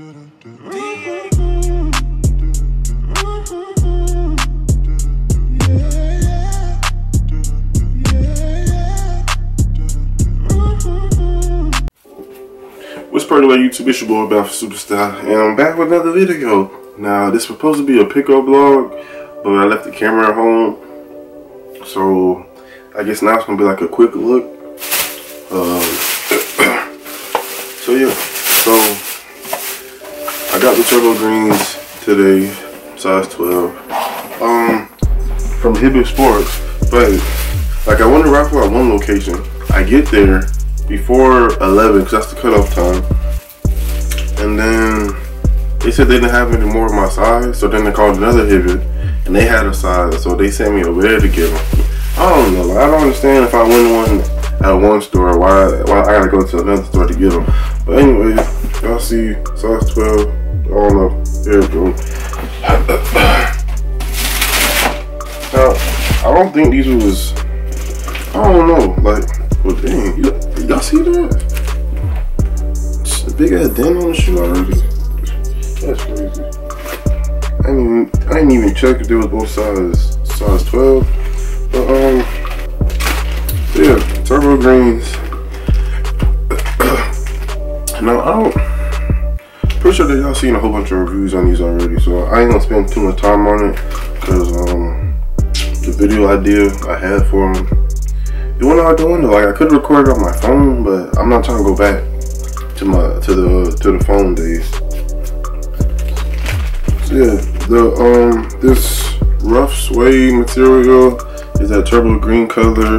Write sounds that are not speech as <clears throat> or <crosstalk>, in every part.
What's part of YouTube? It's your boy for Superstar, and I'm back with another video. Now, this supposed to be a pickup vlog, but I left the camera at home, so I guess now it's gonna be like a quick look. Um, <coughs> so yeah, The turbo greens today, size 12, um, from Hibbett Sports, but like I want to raffle at one location. I get there before 11 because that's the cutoff time. And then they said they didn't have any more of my size, so then they called another Hibbett and they had a size, so they sent me over there to get them. I don't know, I don't understand if I win one at one store, why, why I gotta go to another store to get them. But anyway, y'all see size 12, There we go. now, I don't think these was, I don't know, like, well, dang, y'all see that? It's a big ass dent on the shoe already. That's crazy. I didn't even, I didn't even check if there was both size size 12. But um, yeah, turbo greens. <coughs> now I don't. Pretty sure that y'all seen a whole bunch of reviews on these already, so I ain't gonna spend too much time on it because um, the video idea I had for them doing all doing like I could record it on my phone, but I'm not trying to go back to my to the to the phone days. So yeah, the um this rough suede material is that turbo green color.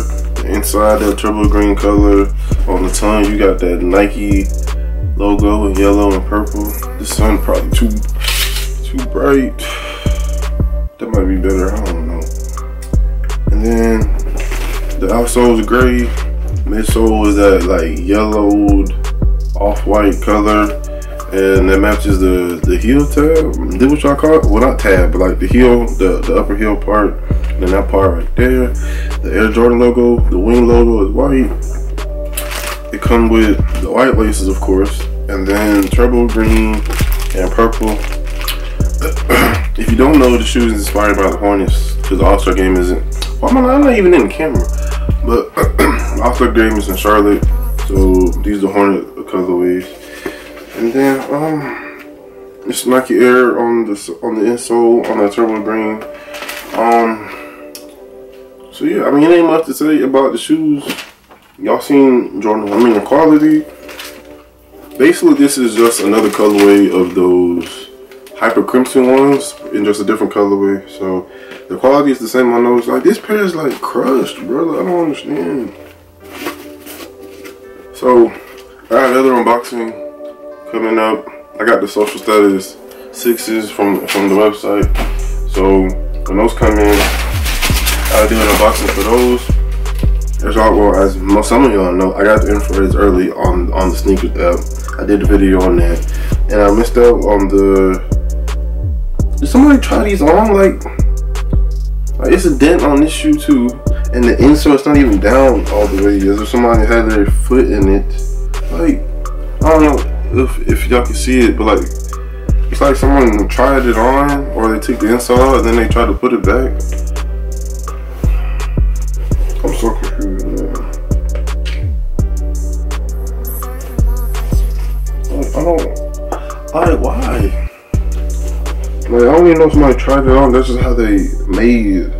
Inside that turbo green color, on the tongue you got that Nike logo in yellow and purple. The sun probably too too bright. That might be better. I don't know. And then the outsole is gray. Midsole is that like yellowed off-white color. And that matches the, the heel tab. Did what y'all call it? Well not tab, but like the heel, the, the upper heel part. And that part right there. The Air Jordan logo, the wing logo is white. It comes with the white laces of course. And then turbo green and purple. <clears throat> if you don't know, the shoe is inspired by the Hornets. Because the All-Star game isn't. Well, I'm not, I'm not even in the camera. But <clears throat> All-Star game is in Charlotte, so these are Hornet colorways. And then um, it's Nike Air on the on the insole on the turbo green. Um, so yeah, I mean it ain't much to say about the shoes. Y'all seen Jordan? I mean the quality. Basically, this is just another colorway of those hyper crimson ones in just a different colorway. So the quality is the same on those. Like this pair is like crushed, brother. I don't understand. So I got another unboxing coming up. I got the social status sixes from from the website. So when those come in, I'll do an unboxing for those. As well as most some of y'all know, I got the infrareds early on on the SNKRS app. I did a video on that, and I missed out on the. Did somebody try these on like? Like it's a dent on this shoe too, and the insole it's not even down all the way. As if somebody had their foot in it. Like I don't know if if y'all can see it, but like it's like someone tried it on, or they took the insole and then they tried to put it back. I don't. Like why? Like, I even know if somebody tried it on. This is how they made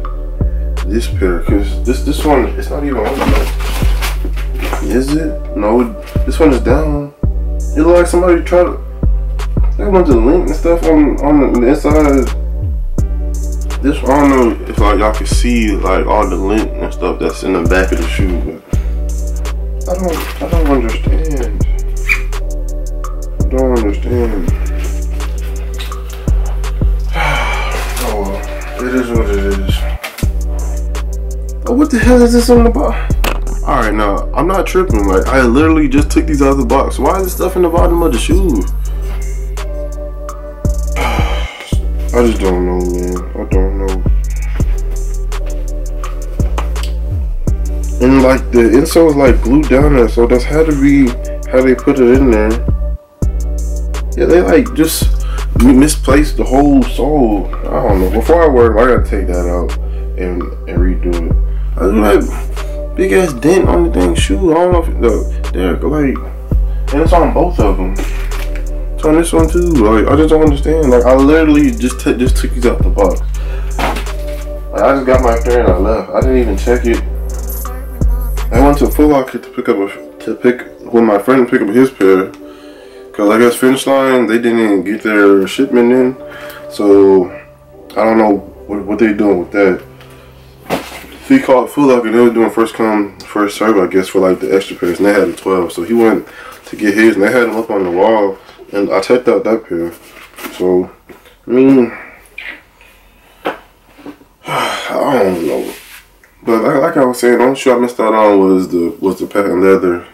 this pair. Cause this this one, it's not even on yet. Is it? No, this one is down. It look like somebody tried to. They went to the link and stuff on on the inside. This I don't know if like y'all can see like all the lint and stuff that's in the back of the shoe, but I don't I don't understand. Don't understand. <sighs> Oh, It is what it is. Oh, what the hell is this on the box? Alright, now, I'm not tripping. Like, I literally just took these out of the box. Why is the stuff in the bottom of the shoe? <sighs> I just don't know, man. I don't know. And, like, the insole is, like, glued down there, so that's had to be how they put it in there. Yeah, they like just misplaced the whole soul. I don't know. Before I work, I gotta take that out and, and redo it. I do like big ass dent on the dang shoe. I don't know if look, there, like, and it's on both of them. It's on this one too. Like, I just don't understand. Like, I literally just just took these out the box. Like, I just got my pair and I left. I didn't even check it. I went to Foot Locker to pick up a to pick when my friend pick up his pair. Cause I guess Finish Line they didn't even get their shipment in, so I don't know what, what they doing with that. He called Foot Locker and they were doing first come first serve I guess for like the extra pairs and they had a 12, so he went to get his and they had him up on the wall and I checked out that pair. So I mean <sighs> I don't know. But like, like I was saying, the only shoe I missed out on was the was the patent leather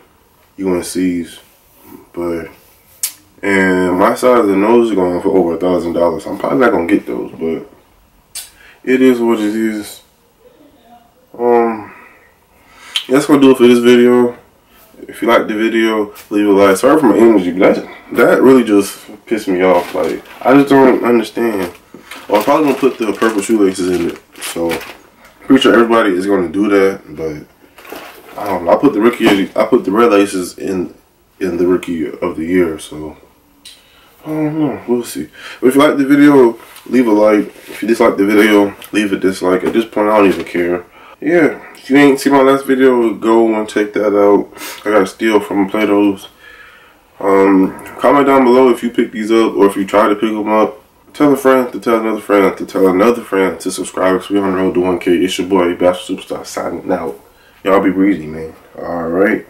UNC's. But and my size of the nose is going for over a thousand dollars. I'm probably not gonna get those, but it is what it is. Um, that's gonna do it for this video. If you like the video, leave a like. Sorry for my emoji, but that that really just pissed me off. Like I just don't understand. Well, I'm probably gonna put the purple shoelaces in it. So pretty sure everybody is gonna do that, but I don't know. I put the rookie I put the red laces in in the rookie of the year, so Know. We'll see. If you like the video, leave a like. If you dislike the video, leave a dislike. At this point, I don't even care. Yeah, if you ain't seen my last video, go and check that out. I got a steal from Plato's. Um, comment down below if you pick these up or if you try to pick them up. Tell a friend to tell another friend to tell another friend to subscribe because we on the road to 1K. It's your boy, Bashful Superstar, signing out. Y'all be breezy, man. All right.